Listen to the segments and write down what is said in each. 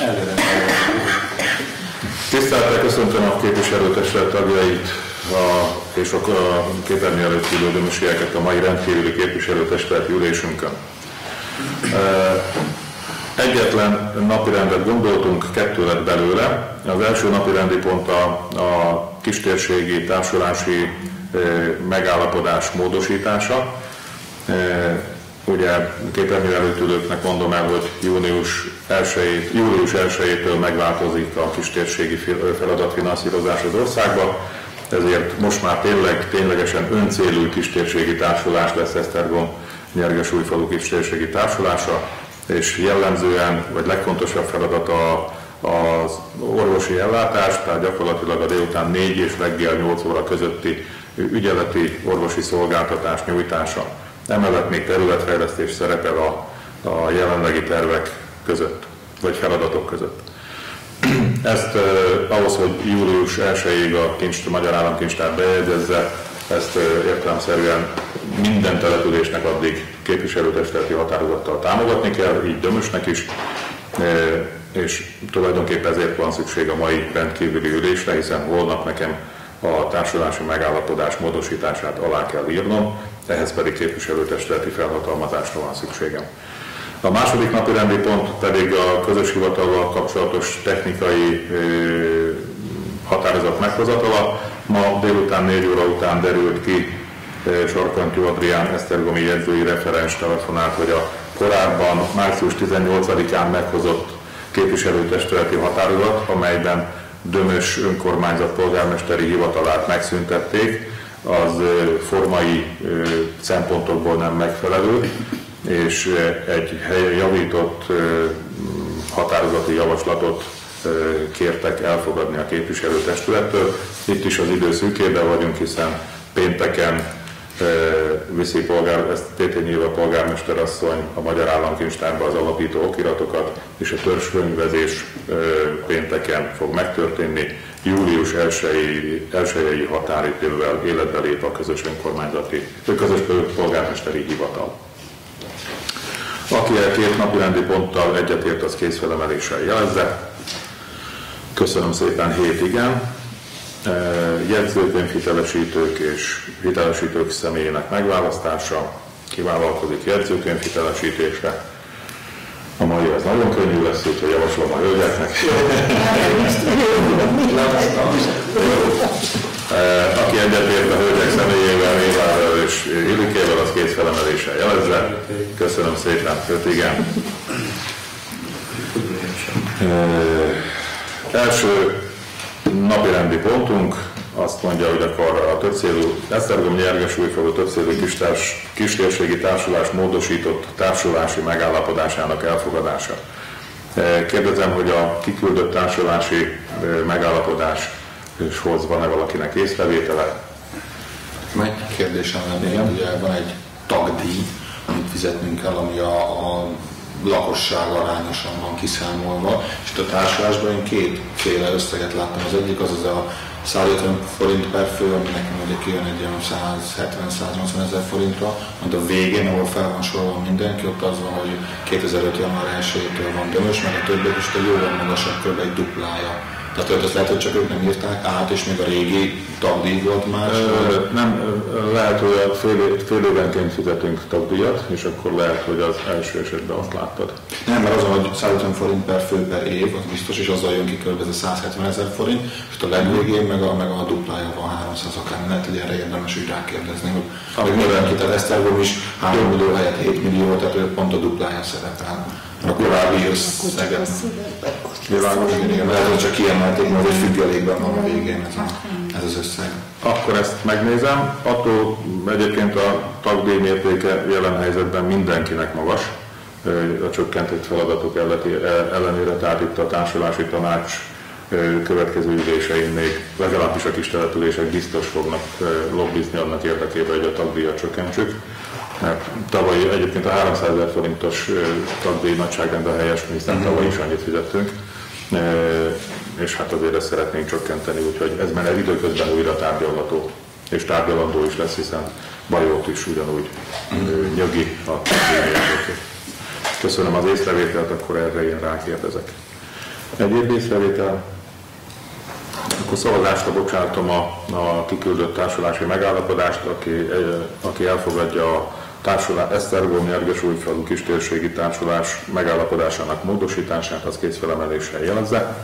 Előre. Tisztelettel köszöntöm a képviselőtestület tagjait a, és a képernyő előtt ülő a mai rendkívüli képviselőtestületi ülésünkön. Egyetlen napirendet gondoltunk, kettő lett belőle. Az első napirendi pont a, a kistérségi társulási megállapodás módosítása. Ugye képernyő előtt mondom el, hogy június 1 július 1-től megváltozik a kistérségi feladatfinanszírozás az országban, ezért most már tényleg, ténylegesen öncélú kistérségi társulás lesz Esztergom Nyerges-Újfalu kistérségi társulása, és jellemzően, vagy legfontosabb feladata az orvosi ellátás, tehát gyakorlatilag a délután 4 és reggel 8 óra közötti ügyeleti orvosi szolgáltatás nyújtása. Emellett még területfejlesztés szerepel a, a jelenlegi tervek között, vagy feladatok között. Ezt eh, ahhoz, hogy július 1-ig a, kincs, Magyar Államkincstár bejegyezze, ezt eh, értelemszerűen minden településnek addig képviselőtestületi határozattal támogatni kell, így Dömösnek is, eh, és tulajdonképpen ezért van szükség a mai rendkívüli ülésre, hiszen holnap nekem a társulási megállapodás módosítását alá kell írnom, ehhez pedig képviselőtestületi felhatalmazásra van szükségem. A második napi rendi pont pedig a közös hivatallal kapcsolatos technikai határozat meghozatala. Ma délután 4 óra után derült ki Sarkantyú Adrián Esztergomi jegyzői referens telefonált, hogy a korábban március 18-án meghozott képviselőtestületi határozat, amelyben Dömös önkormányzat polgármesteri hivatalát megszüntették, az formai szempontokból nem megfelelő, és egy javított határozati javaslatot kértek elfogadni a képviselőtestülettől. Itt is az idő szűkében vagyunk, hiszen pénteken viszi polgár, ezt Tétényi Éva polgármester asszony a Magyar Államkincstárba az alapító okiratokat, és a törzskönyvezés pénteken fog megtörténni. Július 1-i határidővel életbe lép a közös önkormányzati, a közös polgármesteri hivatal. Aki a két napi rendi ponttal egyetért, az készfelemeléssel jelezze. Köszönöm szépen, hét igen jegyzőkönyv hitelesítők és hitelesítők személyének megválasztása, kivállalkozik jegyzőkönyv hitelesítése. A mai ez nagyon könnyű lesz, úgyhogy javaslom a hölgyeknek. Aki egyetért a hölgyek személyével, Évával és Illikével, az két felemeléssel jelezze. Köszönöm szépen, öt igen. Első napirendi pontunk azt mondja, hogy akkor a többszélű Esztergom Nyerges újfogó többszélű kistárs, kistérségi társulás módosított társulási megállapodásának elfogadása. E, kérdezem, hogy a kiküldött társulási e, megállapodás és hoz van-e valakinek észrevétele? Egy kérdésem lenne, ugye van egy tagdíj, amit fizetnünk kell, ami a lakosság arányosan van kiszámolva, és a társulásban én kétféle összeget láttam. Az egyik az az a 150 forint per fő, ami nekem ugye kijön egy olyan 170-180 ezer forintra, majd a végén, ahol fel van sorolva mindenki, ott az van, hogy 2005. január 1-től van dömös, mert a többet is jóval magasabb, kb. egy duplája tehát azt lehet, hogy csak ők nem írták át, és még a régi tagdíj volt más? Ö, nem, lehet, hogy a fél, fél évenként fizetünk tagdíjat, és akkor lehet, hogy az első esetben azt láttad. Nem, mert az, hogy 150 forint per fő per év, az biztos, és azzal jön ki kb. 170 ezer forint, és a legvégén meg a, meg a duplája van 300 akár, lehet, hogy erre érdemes úgy rákérdezni, hogy Amíg mindenki, tehát Esztergom is 3 millió helyett 7 millió, tehát ő pont a duplája szerepel a korábbi összeget. Világos, igen, igen, lehet, hogy csak kiemelték, mert egy függelékben van a végén ez, a, ez az összeg. Akkor ezt megnézem. Attól egyébként a tagdíj mértéke jelen helyzetben mindenkinek magas a csökkentett feladatok ellenére, tehát itt a társulási tanács következő ülésein még legalábbis a kis települések biztos fognak lobbizni annak érdekében, hogy a tagdíjat csökkentsük mert tavaly egyébként a 300 ezer forintos tagdíj nagyságrend a helyes, hiszen mm-hmm. tavaly is annyit fizettünk, és hát azért ezt szeretnénk csökkenteni, úgyhogy ez már időközben újra tárgyalható, és tárgyalandó is lesz, hiszen Bajót is ugyanúgy mm-hmm. nyögi a. Köszönöm az észrevételt, akkor erre én rákérdezek. Egyéb észrevétel? Akkor szavazásra bocsátom a, a kiküldött társulási megállapodást, aki, aki elfogadja a társulás, Esztergom Nyergesújfalu kistérségi társulás megállapodásának módosítását, az készfelemeléssel jelezze.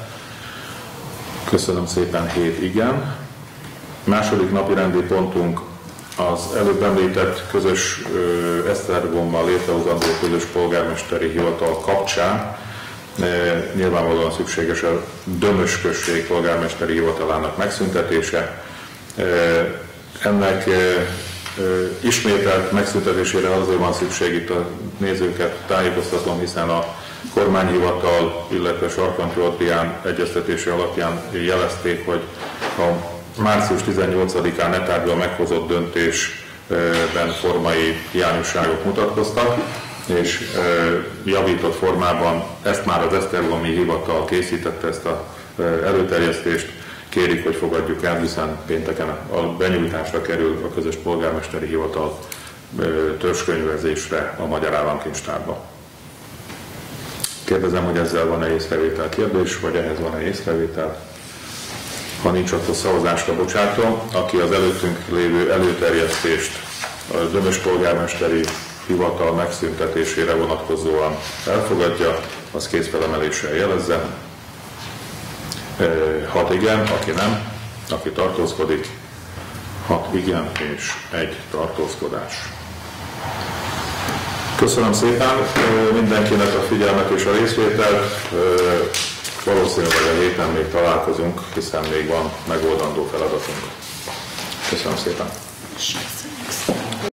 Köszönöm szépen, hét igen. Második napi rendi pontunk az előbb említett közös Esztergommal létrehozandó közös polgármesteri hivatal kapcsán nyilvánvalóan szükséges a Dömös község polgármesteri hivatalának megszüntetése. Ennek ismételt megszüntetésére azért van szükség itt a nézőket tájékoztatom, hiszen a kormányhivatal, illetve Sarkantó Adrián egyeztetése alapján jelezték, hogy a március 18-án netárgyal meghozott döntésben formai hiányosságok mutatkoztak, és javított formában ezt már az Esztergomi Hivatal készítette ezt a előterjesztést, kérik, hogy fogadjuk el, hiszen pénteken a benyújtásra kerül a közös polgármesteri hivatal törzskönyvezésre a Magyar Államkincstárba. Kérdezem, hogy ezzel van-e észrevétel kérdés, vagy ehhez van-e észrevétel? Ha nincs, akkor szavazásra bocsátom. Aki az előttünk lévő előterjesztést a Dömös polgármesteri hivatal megszüntetésére vonatkozóan elfogadja, az kézfelemeléssel jelezze. Hat igen, aki nem, aki tartózkodik, hat igen és egy tartózkodás. Köszönöm szépen mindenkinek a figyelmet és a részvételt. Valószínűleg a héten még találkozunk, hiszen még van megoldandó feladatunk. Köszönöm szépen.